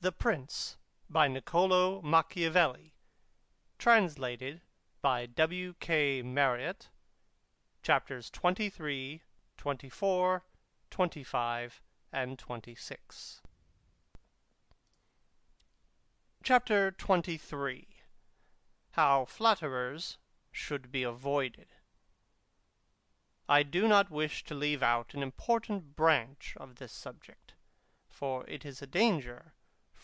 THE PRINCE by Niccolò Machiavelli. Translated by W. K. Marriott. Chapters XXIII, XXIV, XXV, XXVI CHAPTER XXIII HOW FLATTERERS SHOULD BE AVOIDED. I do not wish to leave out an important branch of this subject, for it is a danger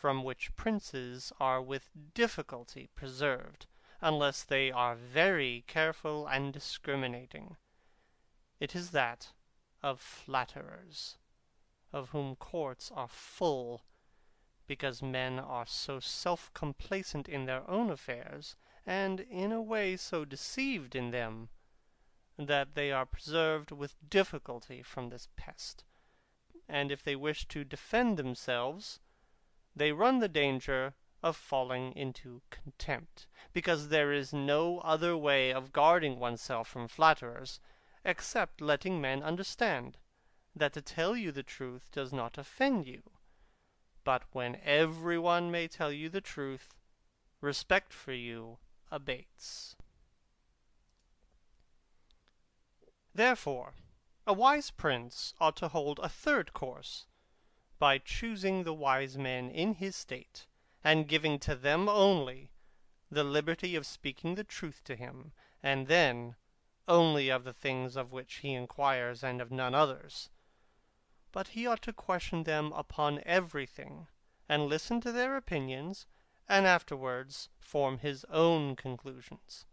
from which princes are with difficulty preserved, unless they are very careful and discriminating. It is that of flatterers, of whom courts are full, because men are so self complacent in their own affairs, and in a way so deceived in them, that they are preserved with difficulty from this pest; and if they wish to defend themselves, they run the danger of falling into contempt, because there is no other way of guarding oneself from flatterers, except letting men understand that to tell you the truth does not offend you; but when every one may tell you the truth, respect for you abates. Therefore a wise prince ought to hold a third course, by choosing the wise men in his state, and giving to them only the liberty of speaking the truth to him, and then only of the things of which he inquires, and of none others. But he ought to question them upon everything, and listen to their opinions, and afterwards form his own conclusions.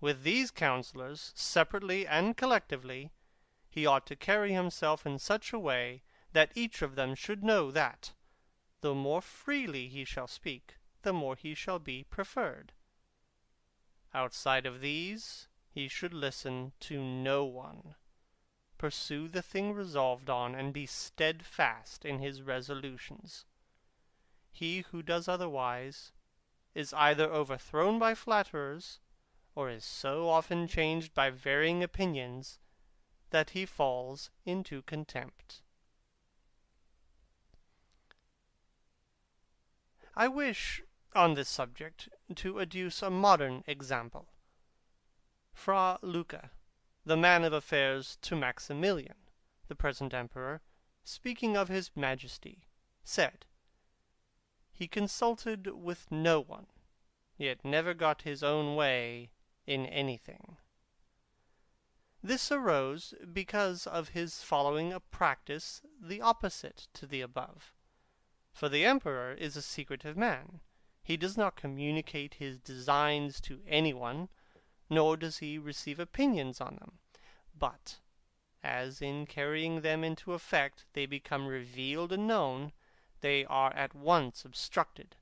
With these counsellors, separately and collectively, he ought to carry himself in such a way that each of them should know that, the more freely he shall speak, the more he shall be preferred. Outside of these he should listen to no one, pursue the thing resolved on, and be steadfast in his resolutions. He who does otherwise is either overthrown by flatterers, or is so often changed by varying opinions that he falls into contempt. I wish, on this subject, to adduce a modern example. Fra Luca, the man of affairs to Maximilian, the present emperor, speaking of his Majesty, said, he consulted with no one, yet never got his own way in anything. This arose because of his following a practice the opposite to the above. For the emperor is a secretive man; he does not communicate his designs to any one, nor does he receive opinions on them; but, as in carrying them into effect they become revealed and known, they are at once obstructed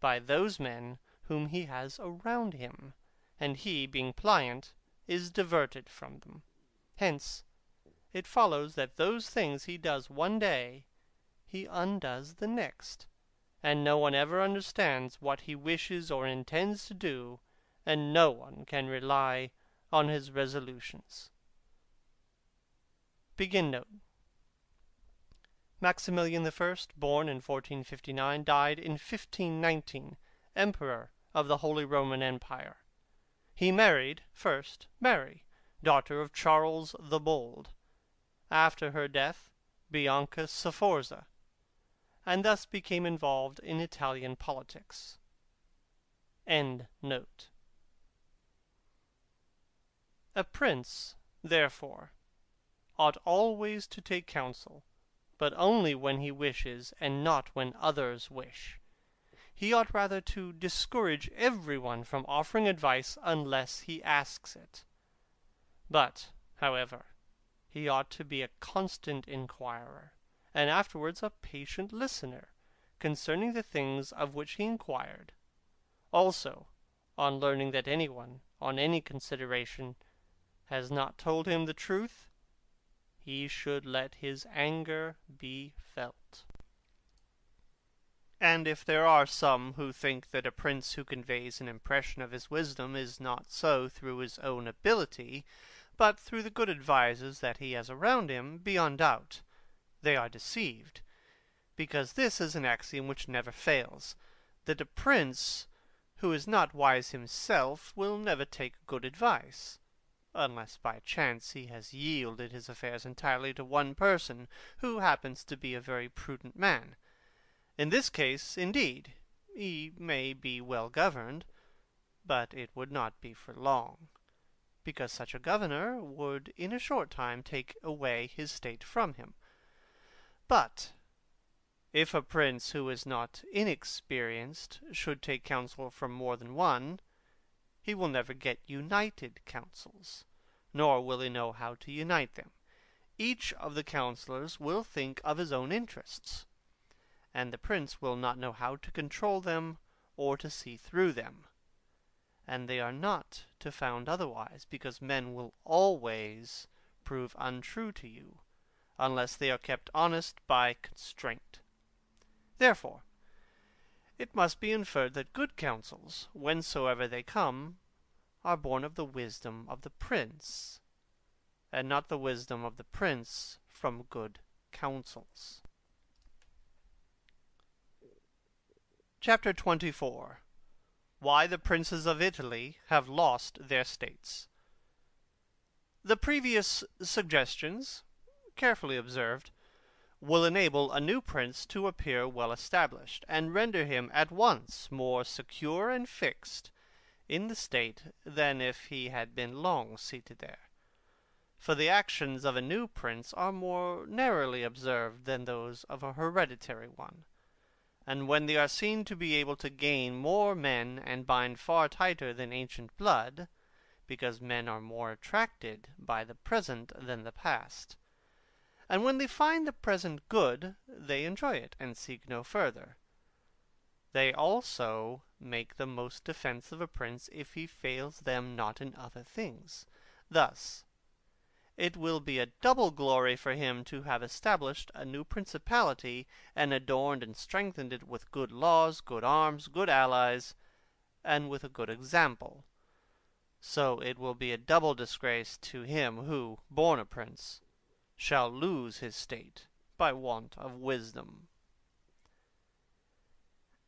by those men whom he has around him, and he, being pliant, is diverted from them. Hence it follows that those things he does one day he undoes the next, and no one ever understands what he wishes or intends to do, and no one can rely on his resolutions. Maximilian I, born in 1459, died in 1519, Emperor of the Holy Roman Empire. He married, first, Mary, daughter of Charles the Bold; after her death, Bianca Sforza and thus became involved in Italian politics. A prince, therefore, ought always to take counsel, but only when he wishes, and not when others wish. He ought rather to discourage every one from offering advice unless he asks it. But, however, he ought to be a constant inquirer and afterwards a patient listener, concerning the things of which he inquired. Also, on learning that any one, on any consideration, has not told him the truth, he should let his anger be felt. And if there are some who think that a prince who conveys an impression of his wisdom is not so through his own ability, but through the good advisers that he has around him, beyond doubt they are deceived, because this is an axiom which never fails, that a prince who is not wise himself will never take good advice, unless by chance he has yielded his affairs entirely to one person, who happens to be a very prudent man. In this case, indeed, he may be well governed, but it would not be for long, because such a governor would in a short time take away his state from him. But if a prince who is not inexperienced should take counsel from more than one, he will never get united counsels, nor will he know how to unite them. Each of the counsellors will think of his own interests, and the prince will not know how to control them or to see through them. And they are not to found otherwise, because men will always prove untrue to you, unless they are kept honest by constraint. Therefore it must be inferred that good counsels, whensoever they come, are born of the wisdom of the prince, and not the wisdom of the prince from good counsels. Chapter 24 Why the princes of Italy have lost their states. The previous suggestions, carefully observed, will enable a new prince to appear well established, and render him at once more secure and fixed in the state than if he had been long seated there. For the actions of a new prince are more narrowly observed than those of a hereditary one and when they are seen to be able to gain more men and bind far tighter than ancient blood, because men are more attracted by the present than the past, and when they find the present good, they enjoy it, and seek no further, they also make the most defence of a prince if he fails them not in other things. Thus it will be a double glory for him to have established a new principality, and adorned and strengthened it with good laws, good arms, good allies, and with a good example. So it will be a double disgrace to him who, born a prince, shall lose his state by want of wisdom.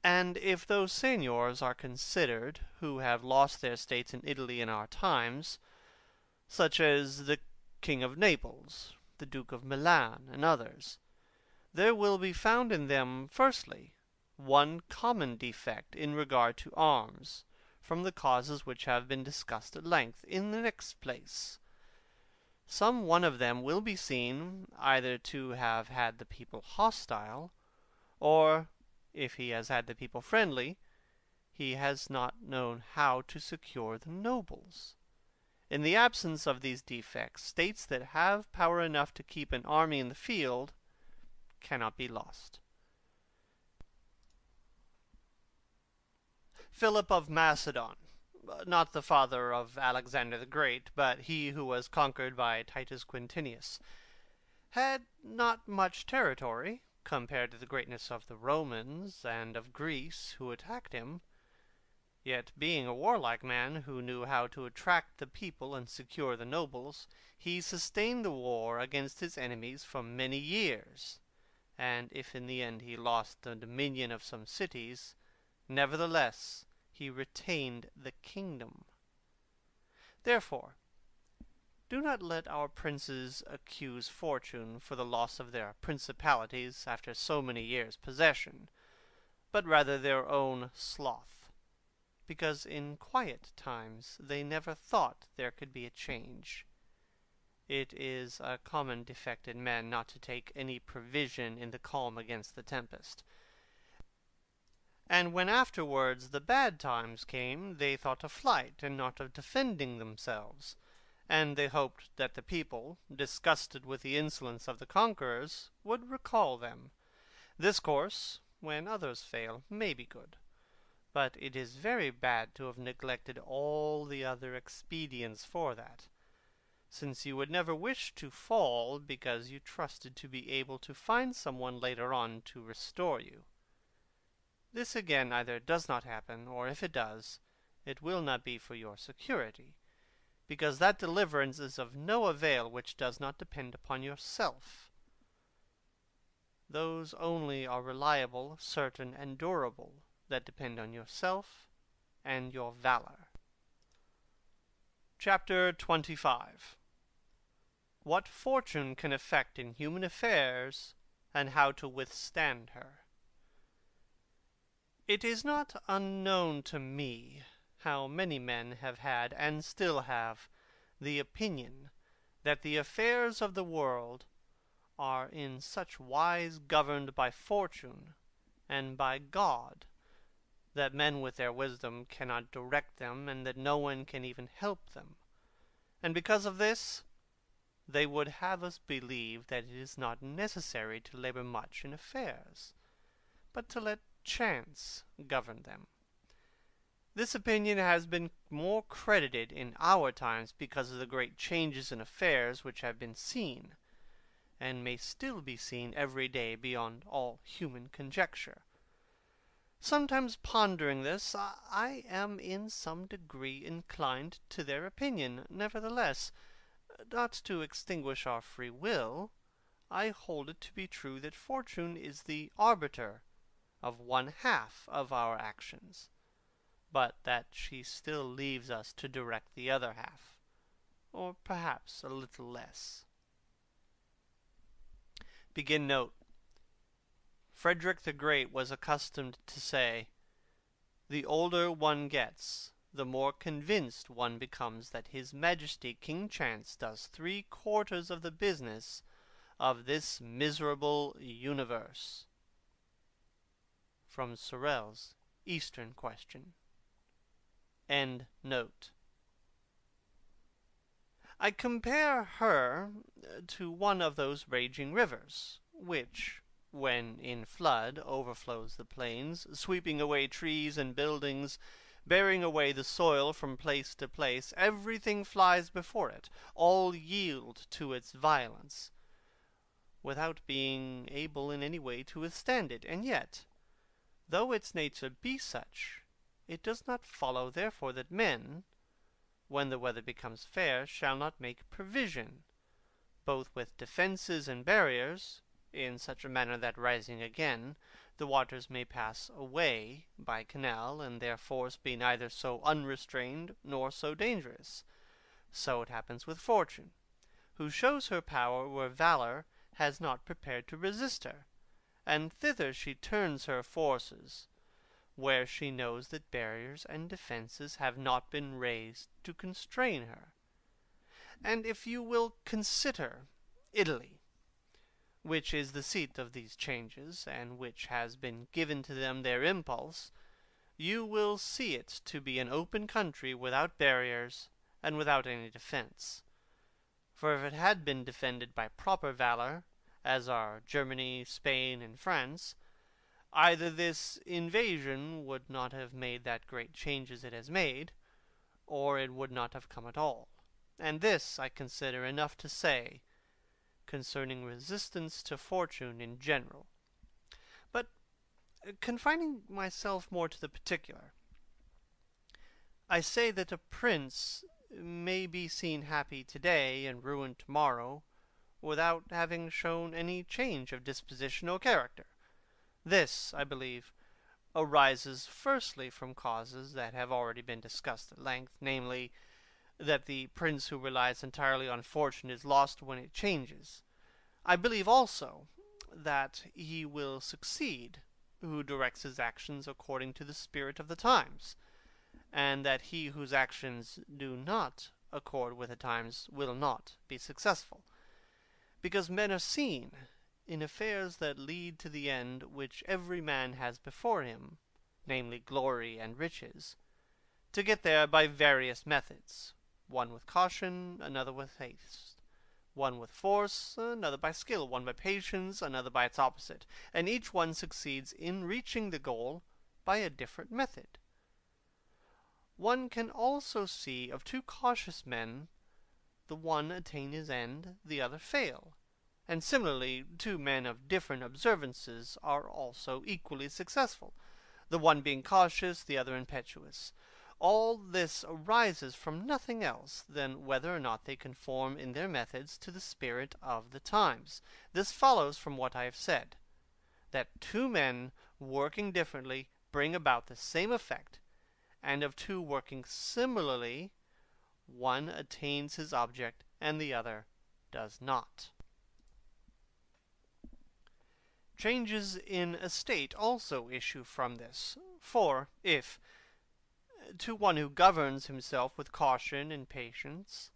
And if those seigneurs are considered who have lost their states in Italy in our times, such as the King of Naples, the Duke of Milan, and others, there will be found in them, firstly, one common defect in regard to arms, from the causes which have been discussed at length. In the next place, some one of them will be seen either to have had the people hostile, or, if he has had the people friendly, he has not known how to secure the nobles. In the absence of these defects, states that have power enough to keep an army in the field cannot be lost. Philip of Macedon, not the father of Alexander the Great, but he who was conquered by Titus Quintinius, had not much territory compared to the greatness of the Romans and of Greece who attacked him. Yet being a warlike man, who knew how to attract the people and secure the nobles, he sustained the war against his enemies for many years, and if in the end he lost the dominion of some cities, nevertheless he retained the kingdom. Therefore do not let our princes accuse fortune for the loss of their principalities after so many years' possession, but rather their own sloth because in quiet times they never thought there could be a change. It is a common defect in men not to take any provision in the calm against the tempest. And when afterwards the bad times came, they thought of flight, and not of defending themselves; and they hoped that the people, disgusted with the insolence of the conquerors, would recall them. This course, when others fail, may be good. But it is very bad to have neglected all the other expedients for that, since you would never wish to fall because you trusted to be able to find some one later on to restore you. This again either does not happen, or if it does, it will not be for your security, because that deliverance is of no avail which does not depend upon yourself. those only are reliable, certain, and durable, that depend on yourself and your valour. CHAPTER 25 WHAT FORTUNE can effect in human affairs, and how to withstand her It is not unknown to me how many men have had, and still have, the opinion that the affairs of the world are in such wise governed by Fortune and by God, that men with their wisdom cannot direct them, and that no one can even help them; and because of this, they would have us believe that it is not necessary to labour much in affairs, but to let chance govern them. This opinion has been more credited in our times because of the great changes in affairs which have been seen and may still be seen every day beyond all human conjecture. Sometimes pondering this, I am in some degree inclined to their opinion; nevertheless, not to extinguish our free will, I hold it to be true that Fortune is the arbiter of one half of our actions, but that she still leaves us to direct the other half, or perhaps a little less. Begin note. Frederick the Great was accustomed to say, The older one gets, the more convinced one becomes that his Majesty King Chance does three quarters of the business of this miserable universe. From Sorel's Eastern Question. End note. I compare her uh, to one of those raging rivers, which, when in flood, overflows the plains, sweeping away trees and buildings, bearing away the soil from place to place; everything flies before it, all yield to its violence, without being able in any way to withstand it; and yet, though its nature be such, it does not follow therefore that men when the weather becomes fair, shall not make provision, both with defences and barriers, in such a manner that rising again, the waters may pass away by canal, and their force be neither so unrestrained nor so dangerous. So it happens with Fortune, who shows her power where valour has not prepared to resist her, and thither she turns her forces where she knows that barriers and defences have not been raised to constrain her. And if you will consider Italy, which is the seat of these changes, and which has been given to them their impulse, you will see it to be an open country without barriers and without any defence. For if it had been defended by proper valour, as are Germany, Spain, and France, Either this invasion would not have made that great changes it has made, or it would not have come at all. And this I consider enough to say concerning resistance to fortune in general. But uh, confining myself more to the particular, I say that a prince may be seen happy to day and ruined to morrow, without having shown any change of disposition or character. This, I believe, arises firstly from causes that have already been discussed at length, namely, that the prince who relies entirely on fortune is lost when it changes. I believe also that he will succeed who directs his actions according to the spirit of the times, and that he whose actions do not accord with the times will not be successful, because men are seen in affairs that lead to the end which every man has before him, namely glory and riches, to get there by various methods, one with caution, another with haste; one with force, another by skill; one by patience, another by its opposite; and each one succeeds in reaching the goal by a different method. One can also see of two cautious men, the one attain his end, the other fail. And similarly two men of different observances are also equally successful, the one being cautious, the other impetuous. All this arises from nothing else than whether or not they conform in their methods to the spirit of the times. This follows from what I have said. that two men working differently bring about the same effect, and of two working similarly, one attains his object and the other does not. Changes in a state also issue from this. For if, to one who governs himself with caution and patience,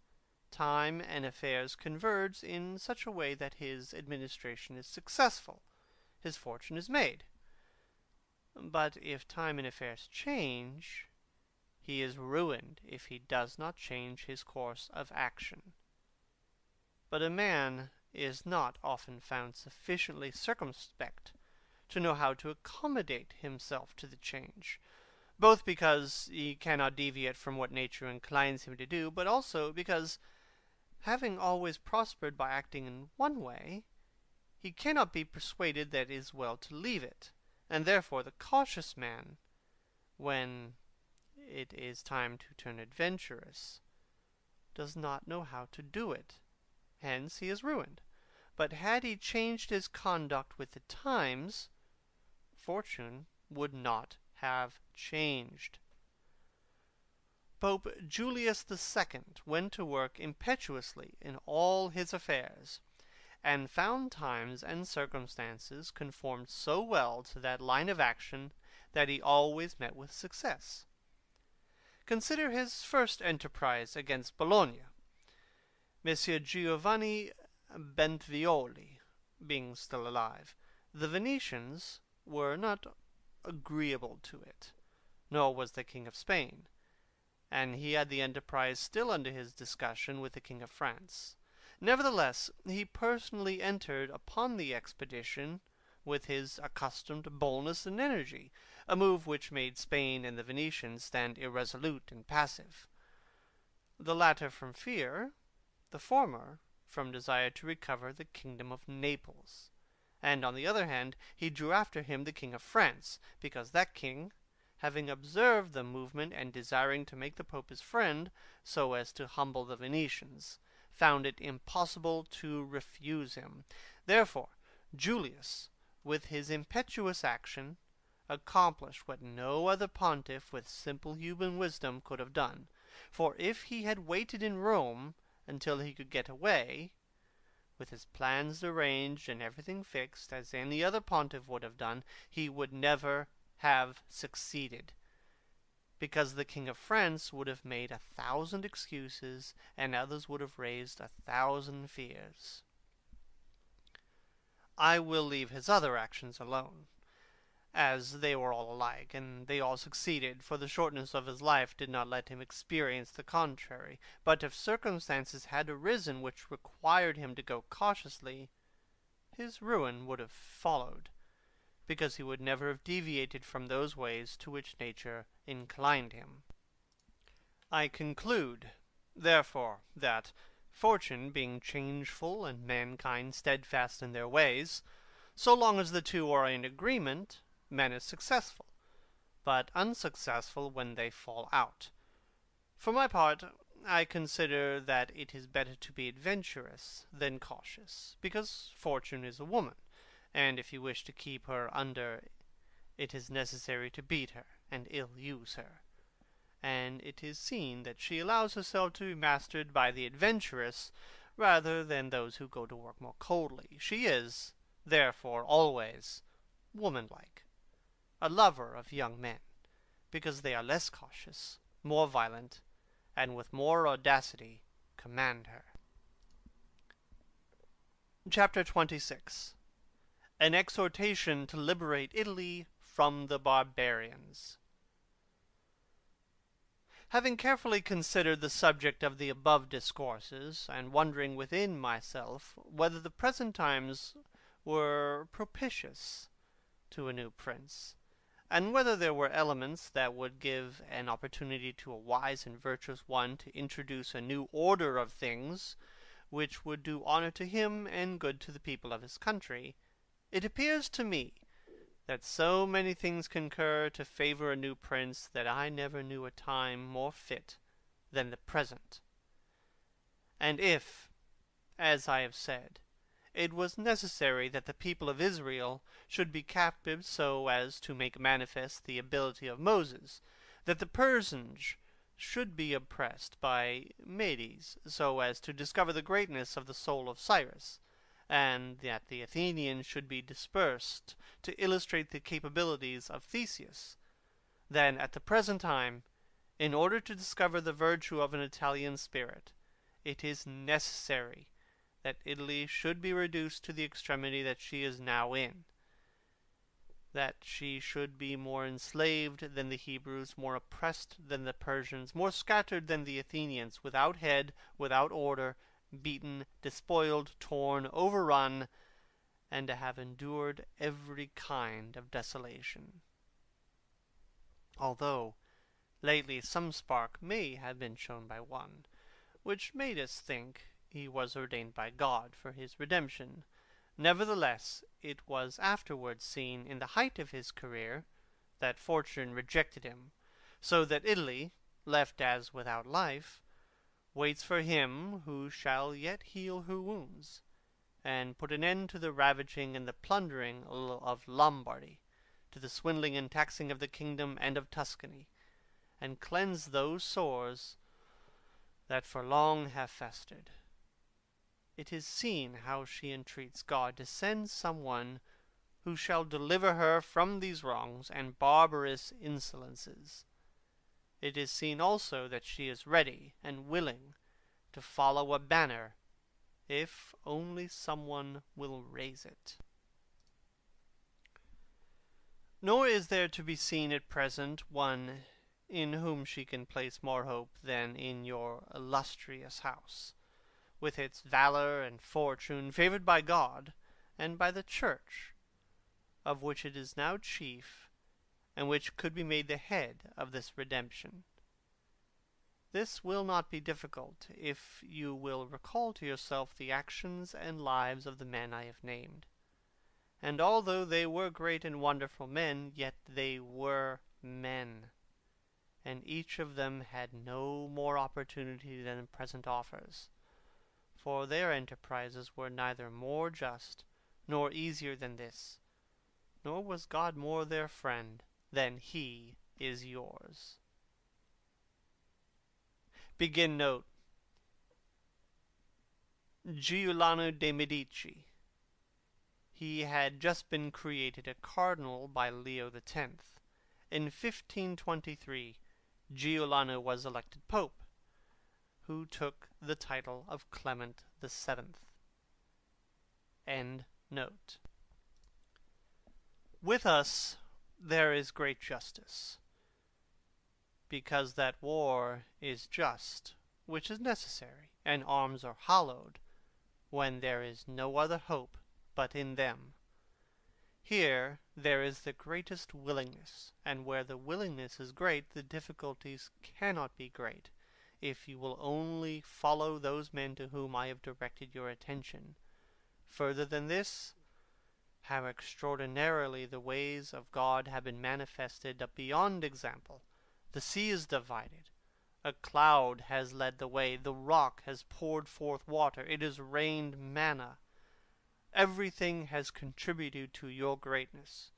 time and affairs converge in such a way that his administration is successful, his fortune is made. But if time and affairs change, he is ruined if he does not change his course of action. But a man is not often found sufficiently circumspect to know how to accommodate himself to the change, both because he cannot deviate from what nature inclines him to do, but also because, having always prospered by acting in one way, he cannot be persuaded that it is well to leave it, and therefore the cautious man, when it is time to turn adventurous, does not know how to do it. Hence he is ruined. But had he changed his conduct with the times, fortune would not have changed. Pope Julius II went to work impetuously in all his affairs, and found times and circumstances conformed so well to that line of action that he always met with success. Consider his first enterprise against Bologna. Messer Giovanni Bentivogli being still alive, the Venetians were not agreeable to it, nor was the King of Spain, and he had the enterprise still under his discussion with the King of France. Nevertheless, he personally entered upon the expedition with his accustomed boldness and energy, a move which made Spain and the Venetians stand irresolute and passive; the latter from fear, the former from desire to recover the kingdom of Naples; and, on the other hand, he drew after him the King of France, because that king, having observed the movement and desiring to make the Pope his friend, so as to humble the Venetians, found it impossible to refuse him. Therefore Julius, with his impetuous action, accomplished what no other pontiff with simple human wisdom could have done; for if he had waited in Rome until he could get away, with his plans arranged and everything fixed, as any other pontiff would have done, he would never have succeeded, because the King of France would have made a thousand excuses, and others would have raised a thousand fears. I will leave his other actions alone as they were all alike, and they all succeeded, for the shortness of his life did not let him experience the contrary; but if circumstances had arisen which required him to go cautiously, his ruin would have followed, because he would never have deviated from those ways to which nature inclined him. I conclude, therefore, that, fortune being changeful and mankind steadfast in their ways, so long as the two are in agreement man is successful, but unsuccessful when they fall out. For my part, I consider that it is better to be adventurous than cautious, because fortune is a woman, and if you wish to keep her under it is necessary to beat her and ill use her; and it is seen that she allows herself to be mastered by the adventurous rather than those who go to work more coldly. She is, therefore, always womanlike a lover of young men, because they are less cautious, more violent, and with more audacity command her. Chapter 26 An exhortation to liberate Italy from the barbarians. Having carefully considered the subject of the above discourses, and wondering within myself whether the present times were propitious to a new prince, and whether there were elements that would give an opportunity to a wise and virtuous one to introduce a new order of things, which would do honor to him and good to the people of his country, it appears to me that so many things concur to favor a new prince that I never knew a time more fit than the present. And if, as I have said, it was necessary that the people of Israel should be captives so as to make manifest the ability of Moses; that the Persians should be oppressed by Medes so as to discover the greatness of the soul of Cyrus; and that the Athenians should be dispersed to illustrate the capabilities of Theseus; then, at the present time, in order to discover the virtue of an Italian spirit, it is necessary that Italy should be reduced to the extremity that she is now in; that she should be more enslaved than the Hebrews, more oppressed than the Persians, more scattered than the Athenians, without head, without order, beaten, despoiled, torn, overrun, and to have endured every kind of desolation. Although lately some spark may have been shown by one, which made us think he was ordained by God for his redemption, nevertheless it was afterwards seen in the height of his career that fortune rejected him, so that Italy, left as without life, waits for him who shall yet heal her wounds, and put an end to the ravaging and the plundering of Lombardy, to the swindling and taxing of the kingdom and of Tuscany, and cleanse those sores that for long have festered it is seen how she entreats God to send some one who shall deliver her from these wrongs and barbarous insolences. It is seen also that she is ready and willing to follow a banner, if only some one will raise it. Nor is there to be seen at present one in whom she can place more hope than in your illustrious house with its valour and fortune, favoured by God and by the Church, of which it is now chief, and which could be made the head of this redemption. This will not be difficult, if you will recall to yourself the actions and lives of the men I have named. And although they were great and wonderful men, yet they were men, and each of them had no more opportunity than present offers for their enterprises were neither more just nor easier than this, nor was God more their friend than he is yours. Begin note Giuliano de Medici. He had just been created a cardinal by Leo X. In 1523 Giuliano was elected pope who took the title of Clement VII. End note. With us there is great justice, because that war is just, which is necessary, and arms are hallowed, when there is no other hope but in them. Here there is the greatest willingness, and where the willingness is great, the difficulties cannot be great if you will only follow those men to whom I have directed your attention. Further than this, how extraordinarily the ways of God have been manifested beyond example. The sea is divided. A cloud has led the way. The rock has poured forth water. It has rained manna. Everything has contributed to your greatness.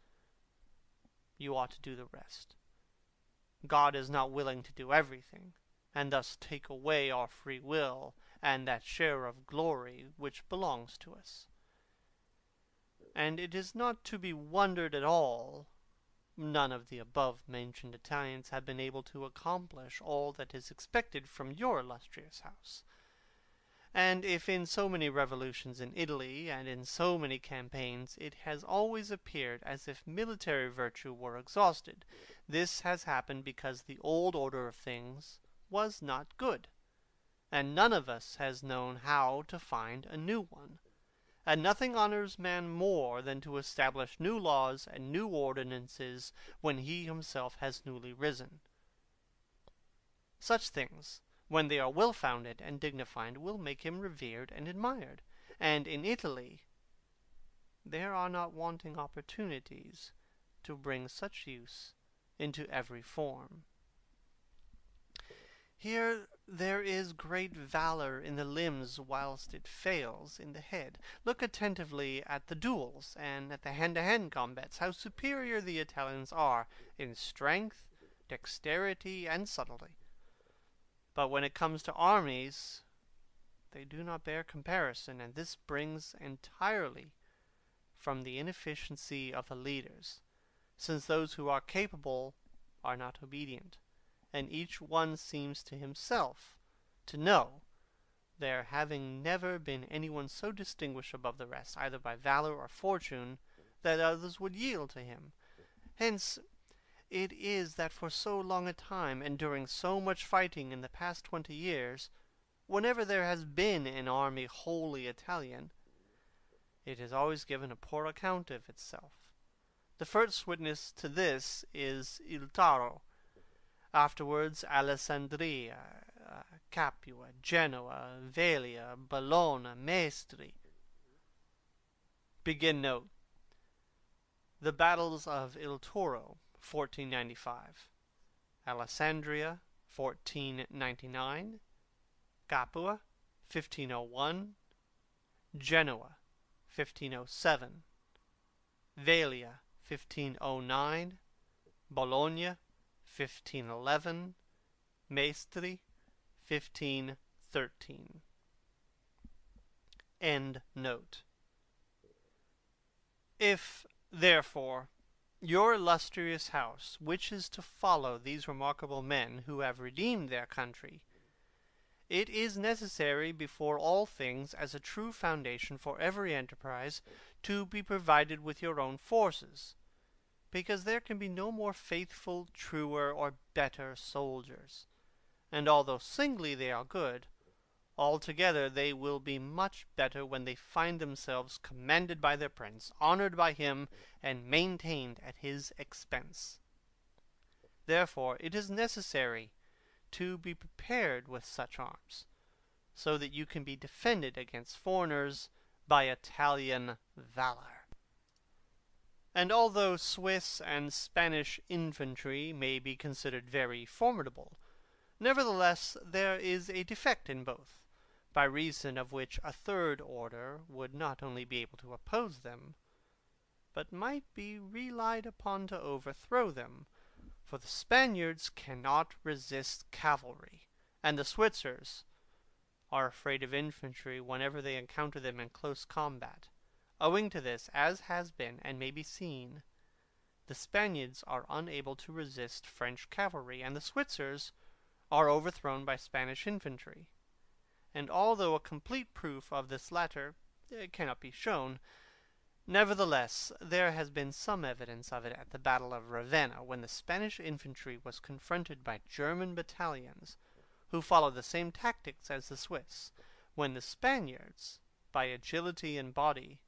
You ought to do the rest. God is not willing to do everything and thus take away our free will and that share of glory which belongs to us. And it is not to be wondered at all none of the above mentioned Italians have been able to accomplish all that is expected from your illustrious house. And if in so many revolutions in Italy, and in so many campaigns, it has always appeared as if military virtue were exhausted, this has happened because the old order of things was not good, and none of us has known how to find a new one. And nothing honors man more than to establish new laws and new ordinances when he himself has newly risen. Such things, when they are well founded and dignified, will make him revered and admired. And in Italy there are not wanting opportunities to bring such use into every form. Here there is great valour in the limbs whilst it fails in the head. Look attentively at the duels, and at the hand to hand combats, how superior the Italians are in strength, dexterity, and subtlety. But when it comes to armies, they do not bear comparison, and this springs entirely from the inefficiency of the leaders, since those who are capable are not obedient and each one seems to himself to know, there having never been any one so distinguished above the rest, either by valour or fortune, that others would yield to him. Hence it is that for so long a time, and during so much fighting in the past twenty years, whenever there has been an army wholly Italian, it has always given a poor account of itself. The first witness to this is Il Taro, afterwards Alessandria, Capua, Genoa, Vaila, Bologna, note. The battles of Il Taro, 1495. Alessandria, 1499. Capua, 1501. Genoa, 1507. Vaila, 1509. Bologna, 1511, Mestri, 1513. End note. If, therefore, your illustrious house wishes to follow these remarkable men who have redeemed their country, it is necessary before all things, as a true foundation for every enterprise, to be provided with your own forces because there can be no more faithful, truer, or better soldiers. And although singly they are good, altogether they will be much better when they find themselves commanded by their prince, honoured by him, and maintained at his expense. Therefore it is necessary to be prepared with such arms, so that you can be defended against foreigners by Italian valour. And although Swiss and Spanish infantry may be considered very formidable, nevertheless there is a defect in both, by reason of which a third order would not only be able to oppose them, but might be relied upon to overthrow them; for the Spaniards cannot resist cavalry, and the Switzers are afraid of infantry whenever they encounter them in close combat. Owing to this, as has been and may be seen, the Spaniards are unable to resist French cavalry, and the Switzers are overthrown by Spanish infantry. And although a complete proof of this latter eh, cannot be shown, nevertheless there has been some evidence of it at the battle of Ravenna, when the Spanish infantry was confronted by German battalions, who followed the same tactics as the Swiss, when the Spaniards, by agility and body,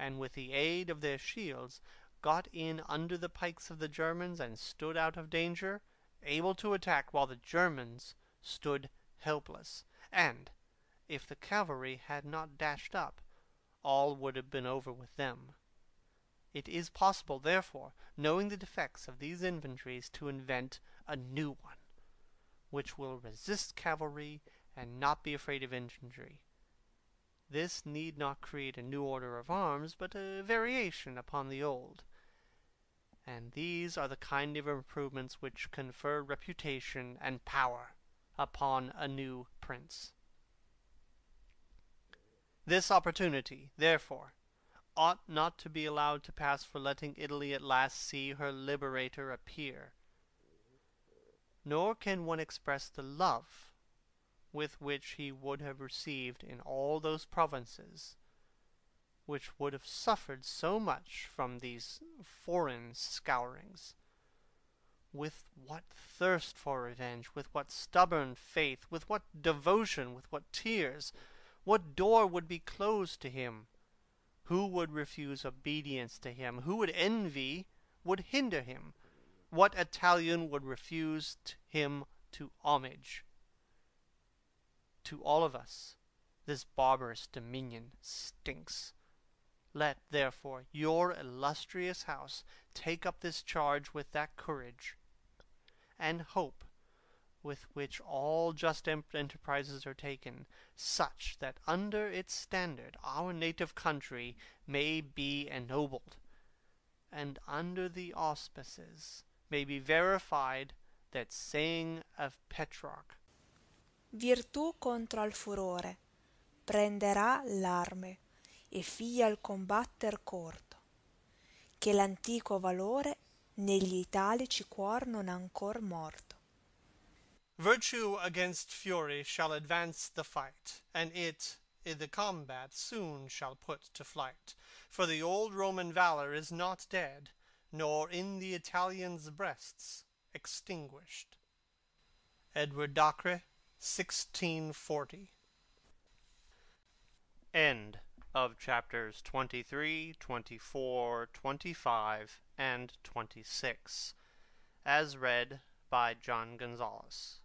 and with the aid of their shields got in under the pikes of the Germans and stood out of danger, able to attack while the Germans stood helpless, and, if the cavalry had not dashed up, all would have been over with them. It is possible, therefore, knowing the defects of these infantries, to invent a new one, which will resist cavalry and not be afraid of infantry. This need not create a new order of arms, but a variation upon the old. And these are the kind of improvements which confer reputation and power upon a new prince. This opportunity, therefore, ought not to be allowed to pass for letting Italy at last see her liberator appear. Nor can one express the love with which he would have received in all those provinces which would have suffered so much from these foreign scourings. With what thirst for revenge, with what stubborn faith, with what devotion, with what tears, what door would be closed to him? Who would refuse obedience to him? Who would envy, would hinder him? What Italian would refuse him to homage? To all of us this barbarous dominion stinks. Let, therefore, your illustrious house take up this charge with that courage and hope with which all just enterprises are taken, such that under its standard our native country may be ennobled, and under the auspices may be verified that saying of Petrarch Virtù contro al furore prenderà l'arme e fia il combatter corto che l'antico valore negli italici cuor non ancor morto Virtue against fury shall advance the fight, And it i' the combat soon shall put to flight; For the old Roman valour is not dead, Nor in the Italians' breasts extinguished. Edward Dacre, 1640. End of Chapters 23, 24, 25, and 26 As read by John Gonzalez